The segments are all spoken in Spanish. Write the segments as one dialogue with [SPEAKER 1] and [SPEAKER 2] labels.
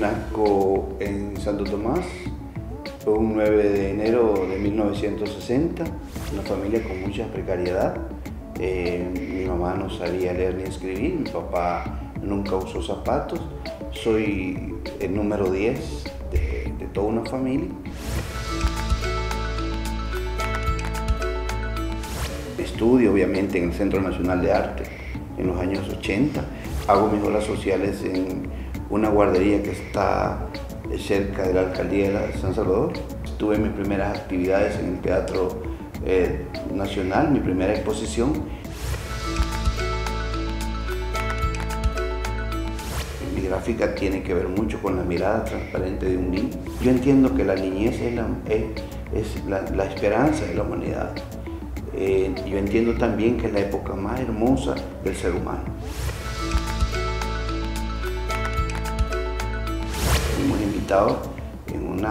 [SPEAKER 1] Nazco en Santo Tomás un 9 de enero de 1960, una familia con mucha precariedad. Eh, mi mamá no sabía leer ni escribir, mi papá nunca usó zapatos. Soy el número 10 de, toda una familia. Estudio obviamente en el Centro Nacional de Arte en los años 80. Hago mis horas sociales en una guardería que está cerca de la alcaldía de San Salvador. Tuve mis primeras actividades en el Teatro eh, Nacional, mi primera exposición. Mi gráfica tiene que ver mucho con la mirada transparente de un niño. Yo entiendo que la niñez es la, es, la, esperanza de la humanidad. Eh, yo entiendo también que es la época más hermosa del ser humano. En,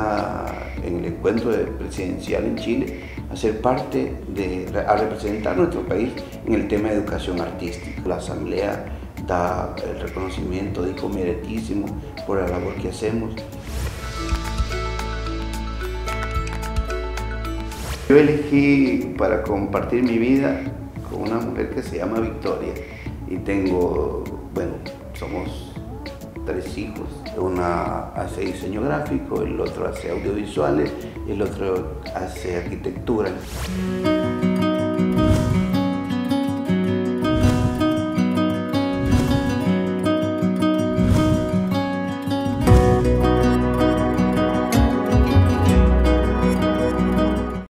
[SPEAKER 1] el encuentro presidencial en Chile a ser parte de, a representar nuestro país en el tema de educación artística. La asamblea da el reconocimiento, dijo meretísimo por la labor que hacemos. Yo elegí para compartir mi vida con una mujer que se llama Victoria y tengo, bueno, somos tres hijos. Una hace diseño gráfico, el otro hace audiovisuales el otro hace arquitectura.